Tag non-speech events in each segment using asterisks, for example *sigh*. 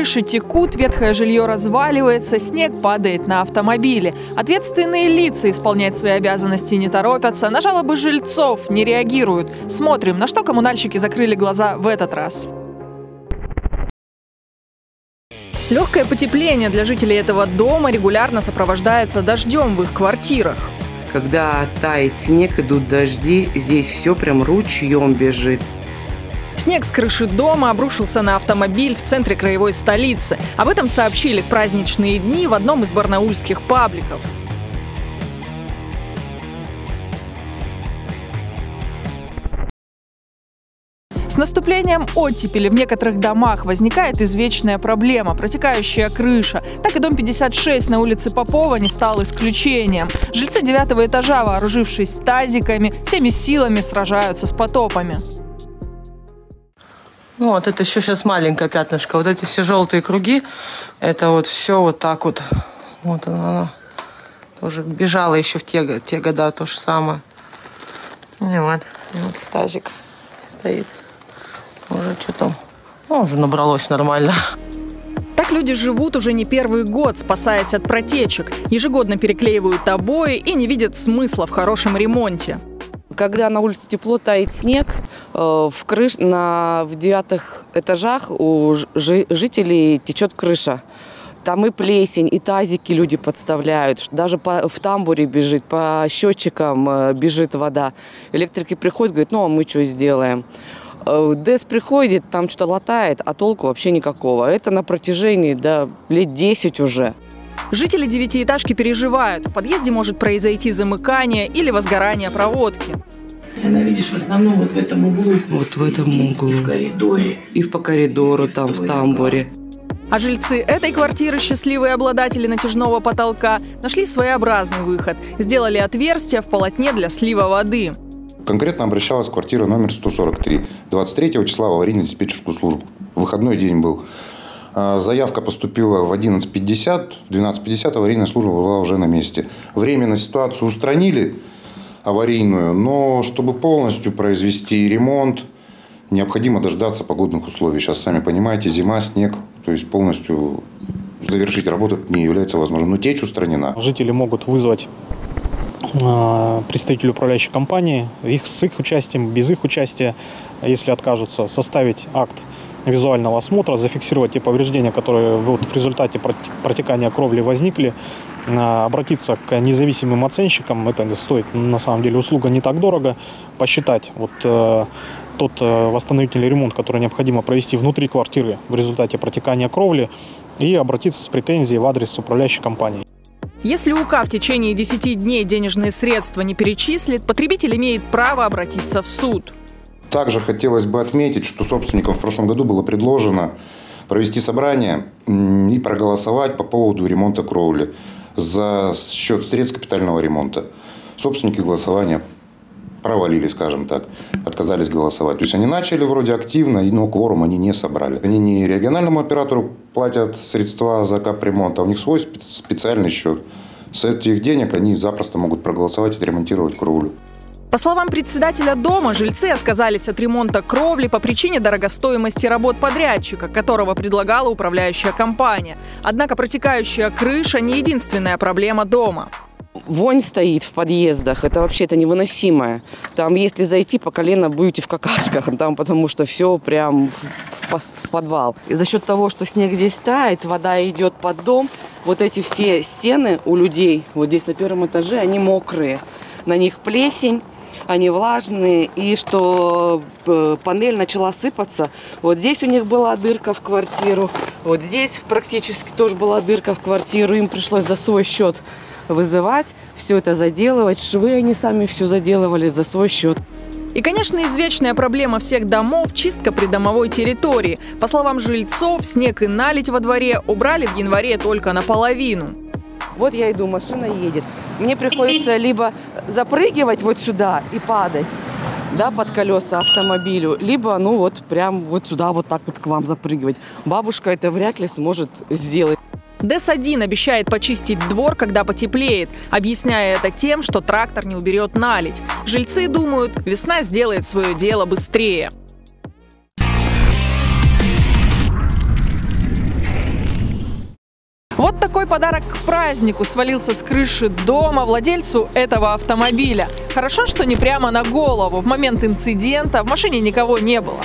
Крыши текут, ветхое жилье разваливается, снег падает на автомобили. Ответственные лица исполнять свои обязанности не торопятся, на жалобы жильцов не реагируют. Смотрим, на что коммунальщики закрыли глаза в этот раз. Легкое потепление для жителей этого дома регулярно сопровождается дождем в их квартирах. Когда тает снег, идут дожди, здесь все прям ручьем бежит. Снег с крыши дома обрушился на автомобиль в центре краевой столицы. Об этом сообщили в праздничные дни в одном из барнаульских пабликов. С наступлением оттепели в некоторых домах возникает извечная проблема – протекающая крыша. Так и дом 56 на улице Попова не стал исключением. Жильцы девятого этажа, вооружившись тазиками, всеми силами сражаются с потопами. Ну, вот это еще сейчас маленькое пятнышко. Вот эти все желтые круги, это вот все вот так вот. Вот она, она тоже бежала еще в те, те года то же самое. И вот, вот тазик стоит. Уже что там, ну, уже набралось нормально. Так люди живут уже не первый год, спасаясь от протечек. Ежегодно переклеивают обои и не видят смысла в хорошем ремонте. Когда на улице тепло, тает снег, э, в, крыш... на... в девятых этажах у жи... жителей течет крыша. Там и плесень, и тазики люди подставляют. Даже по, в тамбуре бежит, по счетчикам э, бежит вода. Электрики приходят, говорят, ну а мы что сделаем? Э, ДЭС приходит, там что-то латает, а толку вообще никакого. Это на протяжении да, лет 10 уже. Жители девятиэтажки переживают. В подъезде может произойти замыкание или возгорание проводки. Она, видишь, в основном вот в этом углу. Вот в этом здесь, углу. И в коридоре. И по коридору, там, в тамбуре. А жильцы этой квартиры, счастливые обладатели натяжного потолка, нашли своеобразный выход. Сделали отверстие в полотне для слива воды. Конкретно обращалась квартира номер 143. 23 числа в аварийно-диспетчерскую службу. Выходной день был. А, заявка поступила в 11.50. В 12.50 аварийная служба была уже на месте. Временно ситуацию устранили, аварийную, но чтобы полностью произвести ремонт, необходимо дождаться погодных условий. Сейчас, сами понимаете, зима, снег, то есть полностью завершить работу не является возможным. Но течь устранена. Жители могут вызвать а, представителей управляющей компании, их, с их участием, без их участия, если откажутся, составить акт визуального осмотра, зафиксировать те повреждения, которые вот в результате протекания кровли возникли, а, обратиться к независимым оценщикам, это стоит на самом деле услуга не так дорого, посчитать вот э, тот э, восстановительный ремонт, который необходимо провести внутри квартиры в результате протекания кровли и обратиться с претензией в адрес управляющей компании. Если УК в течение 10 дней денежные средства не перечислит, потребитель имеет право обратиться в суд. Также хотелось бы отметить, что собственникам в прошлом году было предложено провести собрание и проголосовать по поводу ремонта кровли за счет средств капитального ремонта. Собственники голосования провалили, скажем так, отказались голосовать. То есть они начали вроде активно, но кворум они не собрали. Они не региональному оператору платят средства за капремонт, а у них свой специальный счет. С этих денег они запросто могут проголосовать и отремонтировать кровлю. По словам председателя дома, жильцы отказались от ремонта кровли по причине дорогостоимости работ подрядчика, которого предлагала управляющая компания. Однако протекающая крыша не единственная проблема дома. Вонь стоит в подъездах, это вообще это невыносимое. Там, если зайти по колено, будете в какашках, *laughs* там, потому что все прям в подвал. И за счет того, что снег здесь тает, вода идет под дом, вот эти все стены у людей, вот здесь на первом этаже, они мокрые. На них плесень, они влажные, и что э, панель начала сыпаться. Вот здесь у них была дырка в квартиру, вот здесь практически тоже была дырка в квартиру, им пришлось за свой счет вызывать, все это заделывать, швы они сами все заделывали за свой счет. И, конечно, извечная проблема всех домов – чистка придомовой территории. По словам жильцов, снег и налить во дворе убрали в январе только наполовину. Вот я иду, машина едет. Мне приходится либо запрыгивать вот сюда и падать, да, под колеса автомобилю, либо, ну вот, прям вот сюда вот так вот к вам запрыгивать. Бабушка это вряд ли сможет сделать. ДЭС-1 обещает почистить двор, когда потеплеет, объясняя это тем, что трактор не уберет налить. Жильцы думают, весна сделает свое дело быстрее. Вот такой подарок к празднику свалился с крыши дома владельцу этого автомобиля. Хорошо, что не прямо на голову. В момент инцидента в машине никого не было.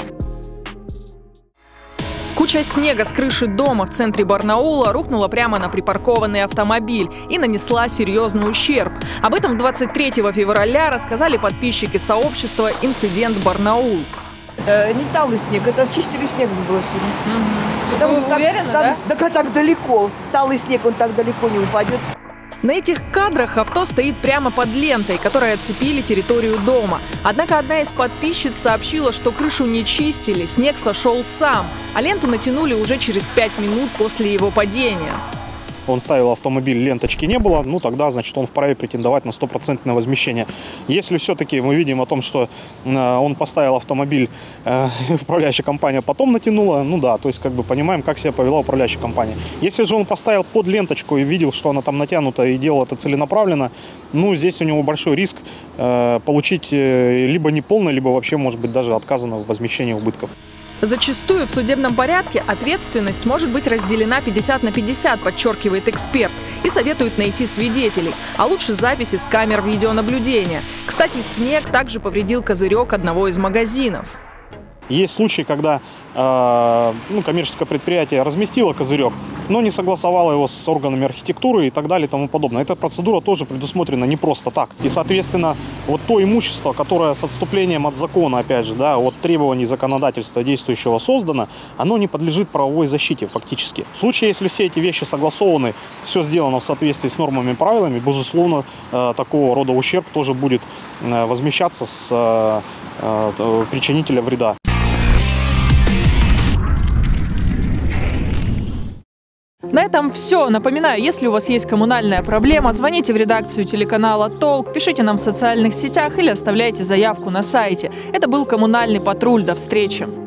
Куча снега с крыши дома в центре Барнаула рухнула прямо на припаркованный автомобиль и нанесла серьезный ущерб. Об этом 23 февраля рассказали подписчики сообщества «Инцидент Барнаул». Э, не талый снег, это чистили снег сбросили. Потому Вы что так- уверены, там- Так а так далеко. Талый снег, он так далеко не упадет. На этих кадрах авто стоит прямо под лентой, которой оцепили территорию дома. Однако одна из подписчиц сообщила, что крышу не чистили, снег сошел сам, а ленту натянули уже через пять минут после его падения. Он ставил автомобиль, ленточки не было, ну тогда, значит, он вправе претендовать на стопроцентное возмещение. Если все-таки мы видим о том, что э, он поставил автомобиль, э, *laughs* управляющая компания потом натянула, ну да, то есть как бы понимаем, как себя повела управляющая компания. Если же он поставил под ленточку и видел, что она там натянута и делал это целенаправленно, ну здесь у него большой риск э, получить либо неполное, либо вообще, может быть, даже отказано в возмещении убытков. Зачастую в судебном порядке ответственность может быть разделена 50 на 50, подчеркивает эксперт, и советует найти свидетелей, а лучше записи с камер видеонаблюдения. Кстати, снег также повредил козырек одного из магазинов. Есть случаи, когда э, ну, коммерческое предприятие разместило козырек, но не согласовало его с органами архитектуры и так далее и тому подобное. Эта процедура тоже предусмотрена не просто так. И, соответственно, вот то имущество, которое с отступлением от закона, опять же, да, от требований законодательства действующего создано, оно не подлежит правовой защите фактически. В случае, если все эти вещи согласованы, все сделано в соответствии с нормами и правилами, безусловно, э, такого рода ущерб тоже будет э, возмещаться с э, э, причинителя вреда. На этом все. Напоминаю, если у вас есть коммунальная проблема, звоните в редакцию телеканала «Толк», пишите нам в социальных сетях или оставляйте заявку на сайте. Это был «Коммунальный патруль». До встречи.